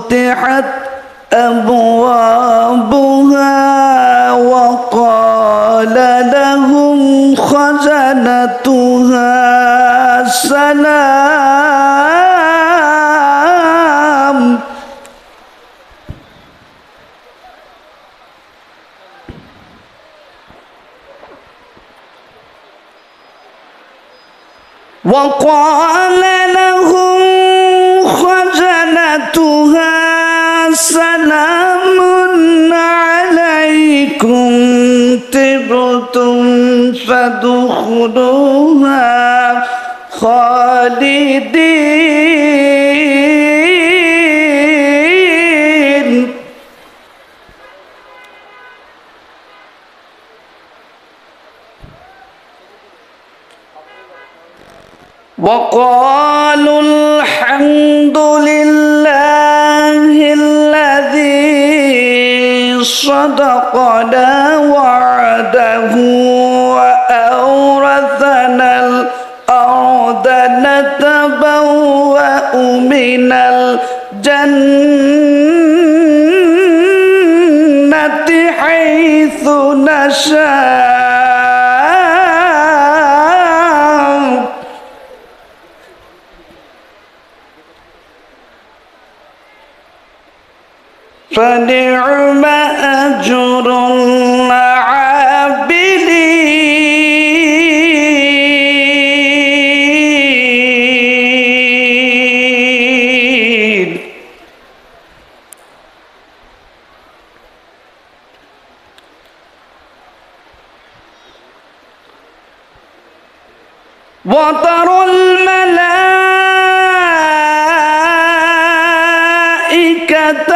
وفتحت أبوابها وقال لهم خزنتها سلام. وقال لهم فادخلوها خالدين. وقالوا الحمد لله الذي صدقنا وعده من الجنة حيث نشاء. فنعم أجر العاملين وترى الملائكة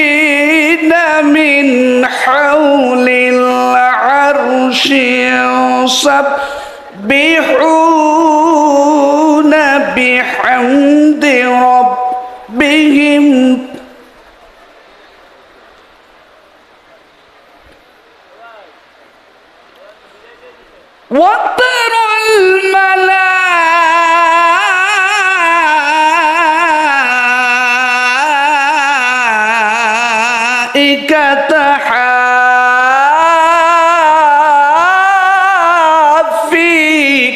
حافين من حول العرش يسبحون بحمد ربهم. وترى الملائكة حافين.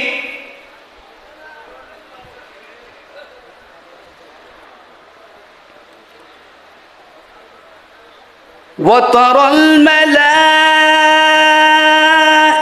وترى الملائكة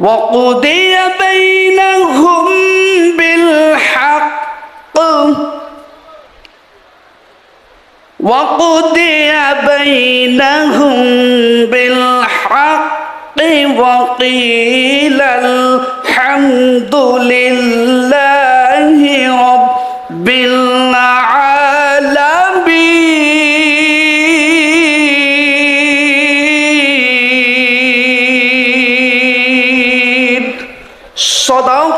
وقضي بينهم بالحق. وقضي بينهم بالحق وقيل الحمد لله رب العالمين. sau